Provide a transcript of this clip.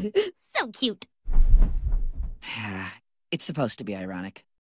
so cute. it's supposed to be ironic.